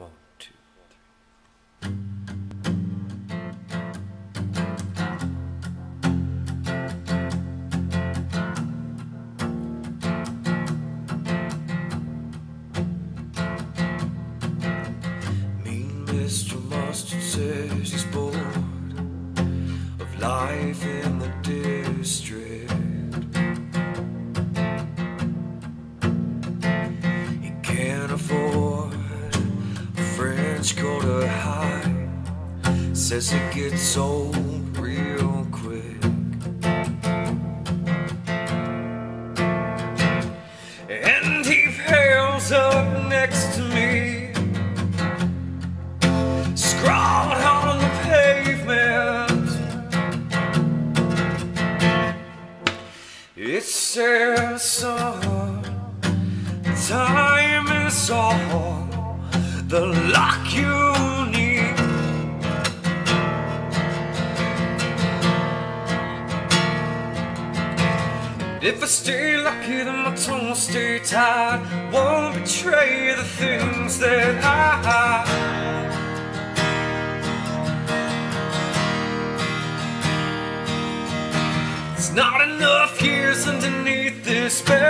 와. French quarter high. Says it gets old real quick. And he pales up next to me scrawled on the pavement. It says, time is all the luck you need. And If I stay lucky, then my tongue will stay tied. Won't betray the things that I. It's not enough years underneath this belt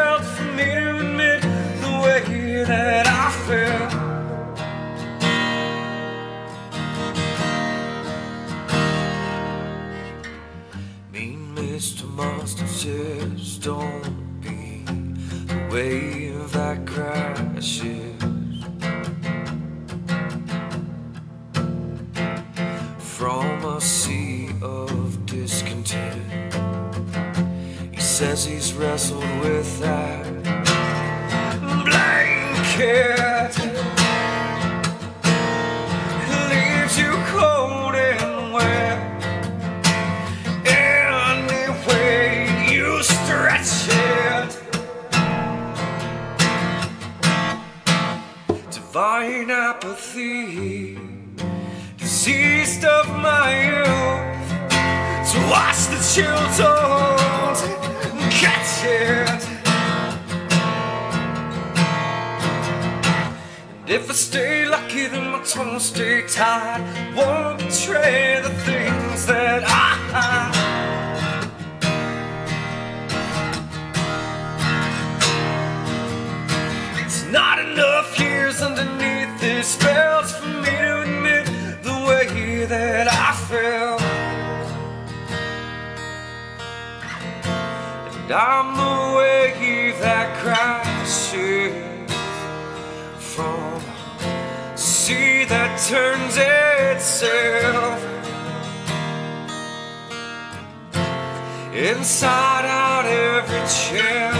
Mr. Mustard says, don't be the wave that crashes. From a sea of discontent. He says he's wrestled with that blanket. Apathy, diseased of my youth. So watch the chill don't catch it. And if I stay lucky, then my tongue will stay tied. Won't betray the things that I. And I'm the wave that crashes from sea that turns itself inside out every chance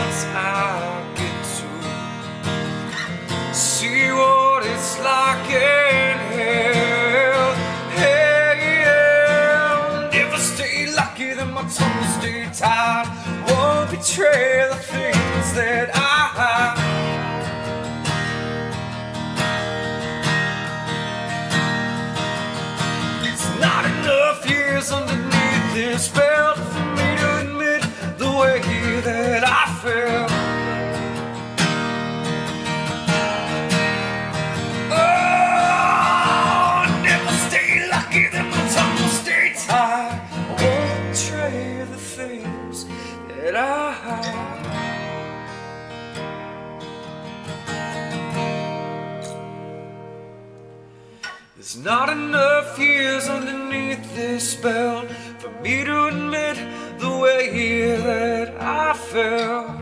stay tied. Won't betray the things that I. Have It's not enough years underneath this belt that I. There's not enough years underneath this belt for me to admit the way that I felt.